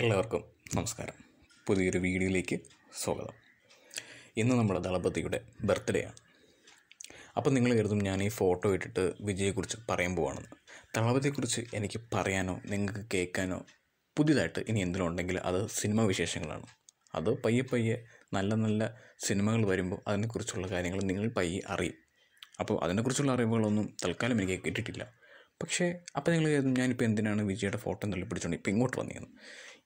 എല്ലാവർക്കും നമസ്കാരം. പുതിയൊരു വീഡിയോയിലേക്ക് സ്വാഗതം. ഇന്ന് നമ്മുടെ ദളപതിയുടെ ബർത്ത്ഡേ ആണ്. അപ്പോൾ നിങ്ങൾ കരുതും ഞാൻ ഈ ഫോട്ടോ ഇട്ടിട്ട് വിജയെക്കുറിച്ച് പറയാൻ പോവാണെന്ന്. ദളപതിയെക്കുറിച്ച് എനിക്ക് പറയാനോ നിങ്ങൾക്ക് കേൾക്കാനോ പുതിയതായിട്ട് ഇനി എന്തെങ്കിലും ഉണ്ടെങ്കിൽ അത് സിനിമ വിശേഷങ്ങളാണ്. അത് പയ്യെ പയ്യെ നല്ല നല്ല സിനിമകൾ വരുമ്പോൾ അതിനെക്കുറിച്ചുള്ള കാര്യങ്ങൾ നിങ്ങൾ പയ്യെ അറിയും. അപ്പോൾ അതിനെക്കുറിച്ചുള്ള അറിവുകളൊന്നും തൽക്കാലം എനിക്ക് കിട്ടിയിട്ടില്ല. പക്ഷേ അപ്പോൾ നിങ്ങൾ ഞാനിപ്പോൾ എന്തിനാണ് വിജയുടെ ഫോട്ടോ തള്ളിപ്പിടിച്ചുകൊണ്ട് പിടിച്ചുകൊണ്ട് ഇപ്പോൾ ഇങ്ങോട്ട് വന്നിരുന്നു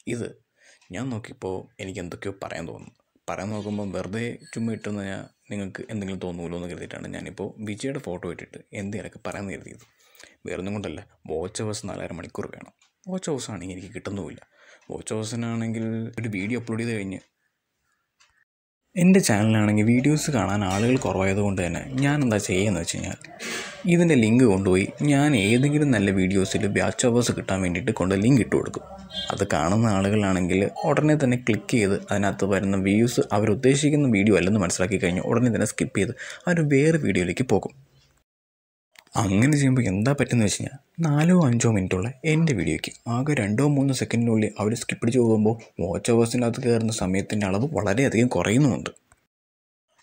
ഇത്. ഞാൻ നോക്കിയപ്പോൾ എനിക്ക് എന്തൊക്കെയോ പറയാൻ തോന്നുന്നു. പറയാൻ നോക്കുമ്പോൾ വെറുതെ ചുമ്മാ ഇട്ടെന്ന് ഞാൻ നിങ്ങൾക്ക് എന്തെങ്കിലും തോന്നുമല്ലോ എന്ന് കരുതിയിട്ടാണ് ഞാനിപ്പോൾ വിജയുടെ ഫോട്ടോ ഇട്ടിട്ട് എന്തെങ്കിലുമൊക്കെ പറയാൻ കരുതിയത്. വേറെ ഒന്നും കൊണ്ടല്ല. വാച്ച് ഹവേഴ്സ് നാലര മണിക്കൂർ വേണം. വാച്ച് ഹൗസ് ആണെങ്കിൽ എനിക്ക് കിട്ടുന്നുമില്ല. വാച്ച് ഹവേഴ്സിനാണെങ്കിൽ ഒരു വീഡിയോ അപ്ലോഡ് ചെയ്ത് കഴിഞ്ഞ് എന്റെ ചാനലിലാണെങ്കിൽ വീഡിയോസ് കാണാൻ ആളുകൾ കുറവായതുകൊണ്ട് തന്നെ ഞാൻ എന്താ ചെയ്യുകയെന്ന് വെച്ച് കഴിഞ്ഞാൽ ഇതിന്റെ ലിങ്ക് കൊണ്ടുപോയി ഞാൻ ഏതെങ്കിലും നല്ല വീഡിയോസിൽ ബാച്ച് ഓഫേഴ്സ് കിട്ടാൻ വേണ്ടിയിട്ട് കൊണ്ട് ലിങ്ക് ഇട്ട് കൊടുക്കും. അത് കാണുന്ന ആളുകളാണെങ്കിൽ ഉടനെ തന്നെ ക്ലിക്ക് ചെയ്ത് അതിനകത്ത് വരുന്ന വ്യൂസ് അവരുദ്ദേശിക്കുന്ന വീഡിയോ അല്ലെന്ന് മനസ്സിലാക്കി കഴിഞ്ഞാൽ ഉടനെ തന്നെ സ്കിപ്പ് ചെയ്ത് അവർ വേറെ വീഡിയോയിലേക്ക് പോകും. അങ്ങനെ ചെയ്യുമ്പോൾ എന്താ പറ്റുന്നത് വെച്ച് കഴിഞ്ഞാൽ നാലോ അഞ്ചോ മിനിറ്റുള്ള എന്റെ വീഡിയോയ്ക്ക് ആകെ രണ്ടോ മൂന്നോ സെക്കൻഡിനുള്ളിൽ അവർ സ്കിപ്പ് അടിച്ച് പോകുമ്പോൾ വാച്ച് അവേഴ്സിനകത്ത് കയറുന്ന സമയത്തിന്റെ അളവ് വളരെയധികം കുറയുന്നുണ്ട്.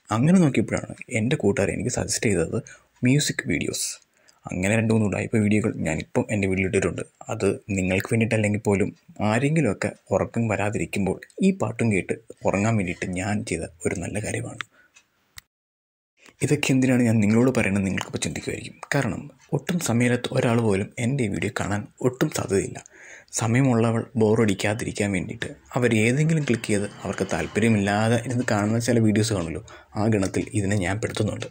അങ്ങനെ നോക്കിയപ്പോഴാണ് എന്റെ കൂട്ടുകാർ എനിക്ക് സജസ്റ്റ് ചെയ്തത് മ്യൂസിക് വീഡിയോസ് അങ്ങനെ രണ്ട് മൂന്ന് ഉടായ്പ വീഡിയോകൾ ഞാനിപ്പം എന്റെ വീട്ടിലിട്ടിട്ടുണ്ട് അത് നിങ്ങൾക്ക് വേണ്ടിയിട്ടല്ലെങ്കിൽ പോലും ആരെങ്കിലുമൊക്കെ ഉറക്കം വരാതിരിക്കുമ്പോൾ ഈ പാട്ടും കേട്ട് ഉറങ്ങാൻ വേണ്ടിയിട്ട് ഞാൻ ചെയ്ത ഒരു നല്ല കാര്യമാണ്. ഇതൊക്കെ എന്തിനാണ് ഞാൻ നിങ്ങളോട് പറയുന്നത് നിങ്ങൾക്കിപ്പോൾ ചിന്തിക്കുമായിരിക്കും കാരണം ഒട്ടും സമയത്ത് ഒരാൾ പോലും എന്റെ ഈ വീഡിയോ കാണാൻ ഒട്ടും സാധ്യതയില്ല. സമയമുള്ളവൾ ബോറടിക്കാതിരിക്കാൻ വേണ്ടിയിട്ട് അവർ ഏതെങ്കിലും ക്ലിക്ക് ചെയ്ത് അവർക്ക് താല്പര്യമില്ലാതെ ഇരുന്ന് കാണുന്ന ചില വീഡിയോസ് കാണുമല്ലോ ആ ഗണത്തിൽ ഇതിനെ ഞാൻ പെടുത്തുന്നുണ്ട്.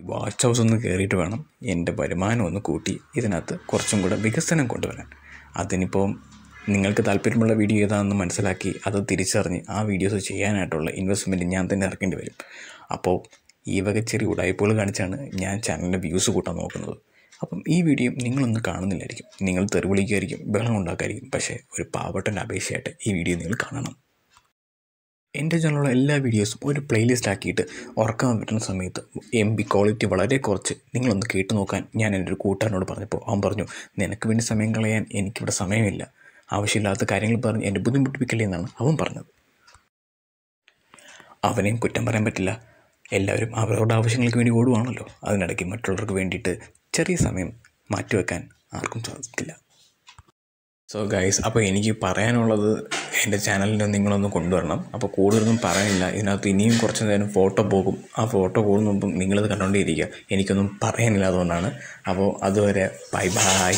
വാച്ച് ഹൗസ് ഒന്ന് കയറിയിട്ട് വേണം എന്റെ വരുമാനം ഒന്ന് കൂട്ടി ഇതിനകത്ത് കുറച്ചും കൂടെ വികസനം കൊണ്ടുവരാൻ. അതിനിപ്പോൾ നിങ്ങൾക്ക് താല്പര്യമുള്ള വീഡിയോ ഏതാണെന്ന് മനസ്സിലാക്കി അത് തിരിച്ചറിഞ്ഞ് ആ വീഡിയോസ് ചെയ്യാനായിട്ടുള്ള ഇൻവെസ്റ്റ്മെന്റ് ഞാൻ തന്നെ ഇറക്കേണ്ടി വരും. അപ്പോൾ ഈ വക ചെറിയ ഉടായ്പകൾ കാണിച്ചാണ് ഞാൻ ചാനലിന്റെ വ്യൂസ് കൂട്ടാൻ നോക്കുന്നത്. അപ്പം ഈ വീഡിയോ നിങ്ങളൊന്നും കാണുന്നില്ലായിരിക്കും. നിങ്ങൾ തെറിവിളിക്കുമായിരിക്കും ബഹളം ഉണ്ടാക്കായിരിക്കും. പക്ഷേ ഒരു പാവട്ടന്റെ അപേക്ഷയായിട്ട് ഈ വീഡിയോ നിങ്ങൾ കാണണം. എന്റെ ചാനലുള്ള എല്ലാ വീഡിയോസും ഒരു പ്ലേലിസ്റ്റ് ആക്കിയിട്ട് ഉറക്കാൻ പറ്റുന്ന സമയത്ത് എം ബി ക്വാളിറ്റി വളരെ കുറച്ച്. നിങ്ങളൊന്ന് കേട്ടു നോക്കാൻ ഞാൻ എന്റെ ഒരു കൂട്ടുകാരനോട് പറഞ്ഞപ്പോൾ അവൻ പറഞ്ഞു നിനക്ക് വേണ്ടി സമയം കളയാൻ എനിക്കിവിടെ സമയമില്ല. ആവശ്യമില്ലാത്ത കാര്യങ്ങൾ പറഞ്ഞ് എന്നെ ബുദ്ധിമുട്ടിപ്പിക്കില്ല എന്നാണ് അവൻ പറഞ്ഞത്. അവനെയും കുറ്റം പറയാൻ പറ്റില്ല. എല്ലാവരും അവരവരുടെ ആവശ്യങ്ങൾക്ക് വേണ്ടി ഓടുവാണല്ലോ. അതിനിടയ്ക്ക് മറ്റുള്ളവർക്ക് വേണ്ടിയിട്ട് ചെറിയ സമയം മാറ്റിവെക്കാൻ ആർക്കും സാധിക്കില്ല. സോ ഗൈസ് അപ്പോൾ എനിക്ക് പറയാനുള്ളത് എന്റെ ചാനലിൽ നിങ്ങളൊന്ന് കൊണ്ടുവരണം. അപ്പോൾ കൂടുതലൊന്നും പറയാനില്ല. ഇതിനകത്ത് ഇനിയും കുറച്ച് നേരം ഫോട്ടോ പോകും. ആ ഫോട്ടോ കൂടുന്നപ്പം നിങ്ങളത് കണ്ടുകൊണ്ടേ കണ്ടുകൊണ്ടേയിരിക്കുക എനിക്കൊന്നും പറയാനില്ല അതുകൊണ്ടാണ് അപ്പോൾ അതുവരെ ബൈ ബൈ.